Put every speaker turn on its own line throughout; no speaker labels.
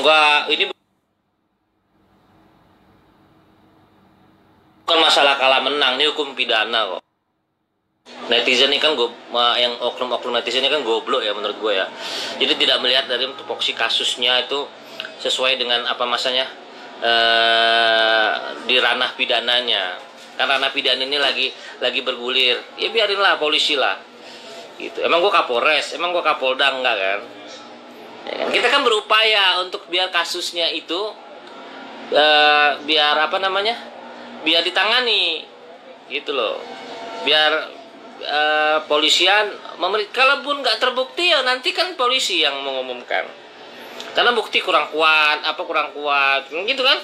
enggak ini bukan masalah kalah menang ini hukum pidana kok. Netizen ini kan gue yang oknum-oknum netizen ini kan goblok ya menurut gue ya. Jadi tidak melihat dari tupoksi kasusnya itu sesuai dengan apa masanya eh, di ranah pidananya. Kan ranah pidana ini lagi lagi bergulir. Ya biarinlah polisi lah. Gitu. Emang gue kapolres emang gue kapolda enggak kan Ya kan? kita kan berupaya untuk biar kasusnya itu eh, biar apa namanya? Biar ditangani gitu loh. Biar eh, polisian memberi kalaupun nggak terbukti ya nanti kan polisi yang mengumumkan. Karena bukti kurang kuat apa kurang kuat gitu kan?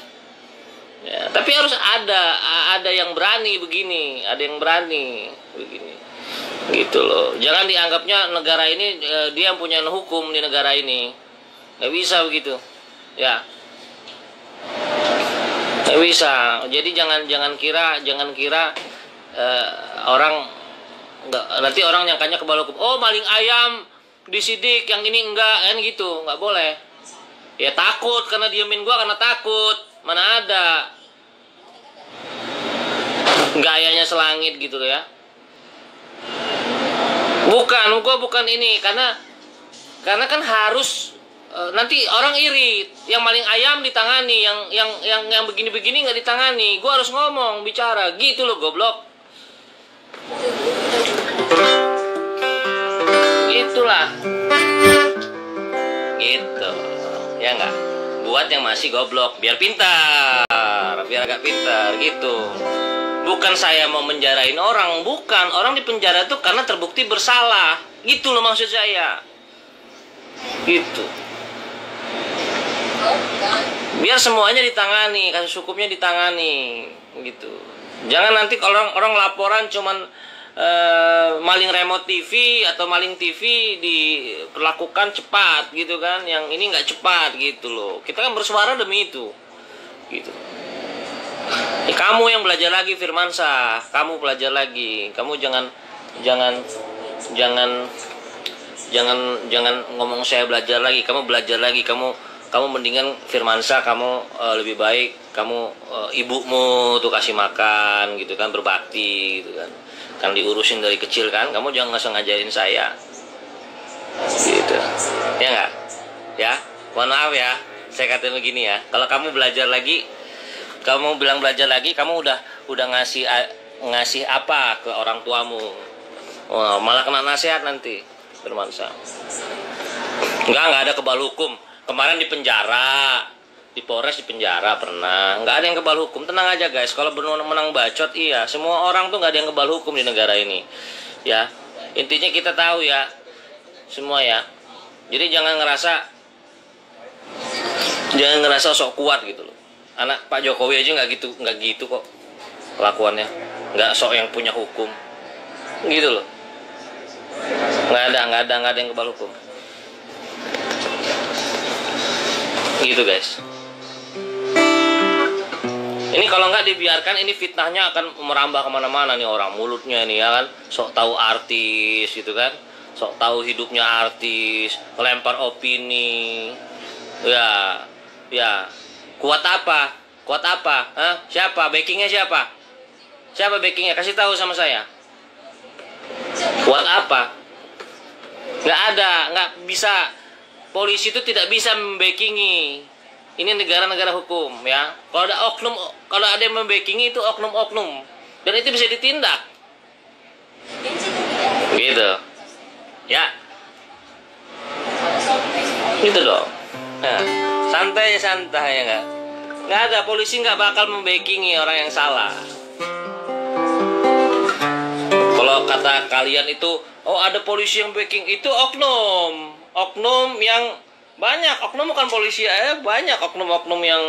Ya, tapi harus ada ada yang berani begini ada yang berani begini gitu loh. Jangan dianggapnya negara ini eh, dia yang punya hukum di negara ini. Nggak bisa begitu. Ya. Nggak bisa. Jadi jangan jangan kira jangan kira eh, orang nggak nanti orang nyangkanya kebal hukum oh maling ayam disidik yang ini enggak kan gitu. Nggak boleh. Ya takut karena diemin gua karena takut. Mana ada. Gayanya selangit gitu ya bukan gua bukan ini. Karena karena kan harus e, nanti orang iri. Yang maling ayam ditangani yang yang yang yang begini-begini nggak ditangani. Gua harus ngomong bicara. Gitu loh goblok. Itulah gitu. Ya enggak buat yang masih goblok. Biar pintar. Biar agak pintar. Gitu bukan saya mau menjarain orang bukan. Orang di penjara tuh karena terbukti bersalah. Gitu loh maksud saya. Gitu. Biar semuanya ditangani kasus hukumnya ditangani gitu. Jangan nanti orang orang laporan cuman eh, maling remote TV atau maling TV diperlakukan cepat gitu kan. Yang ini nggak cepat gitu loh. Kita kan bersuara demi itu gitu Ya, kamu yang belajar lagi Firmansa, kamu belajar lagi. Kamu jangan jangan jangan jangan jangan ngomong saya belajar lagi. Kamu belajar lagi. Kamu kamu mendingan Firmansa kamu eh, lebih baik kamu eh, ibumu tuh kasih makan gitu kan berbakti gitu kan. Kan diurusin dari kecil kan. Kamu jangan nggak ngajarin saya. Gitu. Ya nggak? Ya. Mohon maaf ya. Saya katakan begini ya. Kalau kamu belajar lagi kamu bilang belajar lagi kamu udah udah ngasih ngasih apa ke orang tuamu? Oh, malah kena nasihat nanti bermansa enggak enggak ada kebal hukum. Kemarin di penjara di Polres di penjara pernah. Nggak ada yang kebal hukum. Tenang aja guys. Kalau benar menang bacot iya. Semua orang tuh nggak ada yang kebal hukum di negara ini ya. Intinya kita tahu ya. Semua ya. Jadi jangan ngerasa jangan ngerasa sok kuat gitu loh anak Pak Jokowi aja nggak gitu nggak gitu kok kelakuannya. Nggak sok yang punya hukum. Gitu loh. Nggak ada nggak ada nggak ada yang kebal hukum. Gitu guys. Ini kalau nggak dibiarkan ini fitnahnya akan merambah ke mana-mana nih orang mulutnya nih ya kan? Sok tahu artis gitu kan? Sok tahu hidupnya artis lempar opini. Ya ya kuat apa? Kuat apa? Hah? siapa? Backingnya siapa? Siapa backingnya? Kasih tahu sama saya. Kuat apa? Nggak ada nggak bisa. Polisi itu tidak bisa membackingi. Ini negara-negara hukum ya. Kalau ada oknum kalau ada yang membackingi itu oknum-oknum. Dan itu bisa ditindak. Gitu. Ya. Gitu dong nah, santai santai ya nggak nggak ada polisi nggak bakal membackingi orang yang salah. Kalau kata kalian itu oh ada polisi yang backing itu oknum. Oknum yang banyak. Oknum bukan polisi eh banyak oknum-oknum yang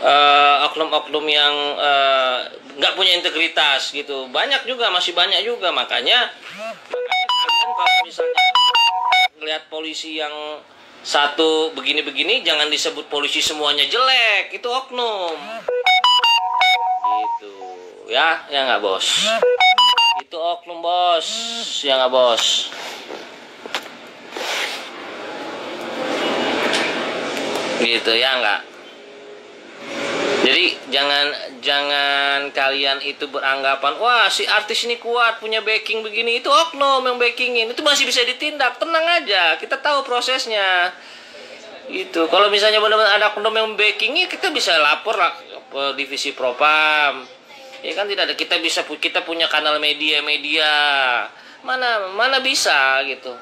eh, oknum-oknum yang eh, nggak punya integritas gitu. Banyak juga masih banyak juga. Makanya makanya kalian kalau misalnya ngelihat polisi yang satu begini-begini jangan disebut polisi semuanya jelek. Itu oknum. Gitu. Ya ya nggak bos? Itu oknum bos. Ya nggak bos? Gitu ya enggak jadi jangan jangan kalian itu beranggapan wah si artis ini kuat punya backing begini. Itu oknum yang backingin. Itu masih bisa ditindak. Tenang aja kita tahu prosesnya. Gitu. Kalau misalnya benar-benar ada oknum yang backingnya kita bisa lapor lah ke divisi propam. Ya kan tidak ada kita bisa kita punya kanal media-media. Mana mana bisa gitu.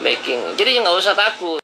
Backing. Jadi nggak usah takut